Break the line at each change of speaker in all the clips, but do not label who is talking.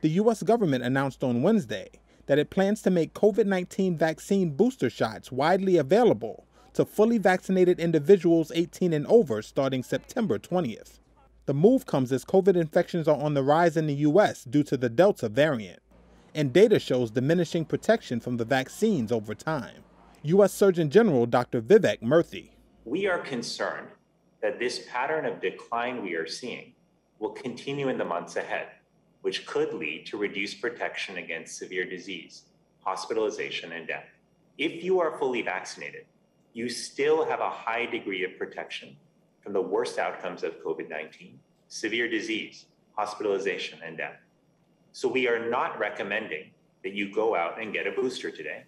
The U.S. government announced on Wednesday that it plans to make COVID 19 vaccine booster shots widely available to fully vaccinated individuals 18 and over starting September 20th. The move comes as COVID infections are on the rise in the U.S. due to the Delta variant, and data shows diminishing protection from the vaccines over time. U.S. Surgeon General Dr. Vivek Murthy.
We are concerned that this pattern of decline we are seeing will continue in the months ahead, which could lead to reduced protection against severe disease, hospitalization, and death. If you are fully vaccinated, you still have a high degree of protection from the worst outcomes of COVID 19, severe disease, hospitalization, and death. So we are not recommending that you go out and get a booster today.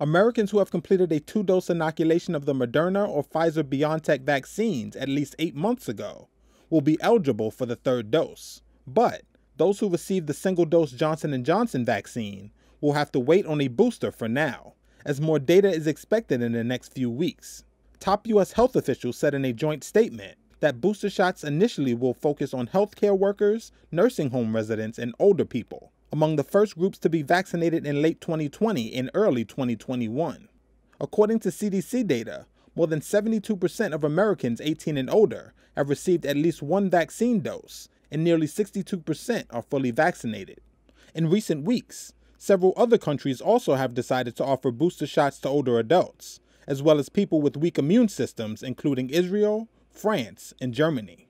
Americans who have completed a two dose inoculation of the Moderna or Pfizer BioNTech vaccines at least eight months ago will be eligible for the third dose. But those who received the single dose Johnson & Johnson vaccine will have to wait on a booster for now, as more data is expected in the next few weeks. Top U.S. health officials said in a joint statement that booster shots initially will focus on healthcare workers, nursing home residents, and older people, among the first groups to be vaccinated in late 2020 and early 2021. According to CDC data, more than 72% of Americans 18 and older have received at least one vaccine dose, and nearly 62% are fully vaccinated. In recent weeks, several other countries also have decided to offer booster shots to older adults, as well as people with weak immune systems, including Israel, France, and Germany.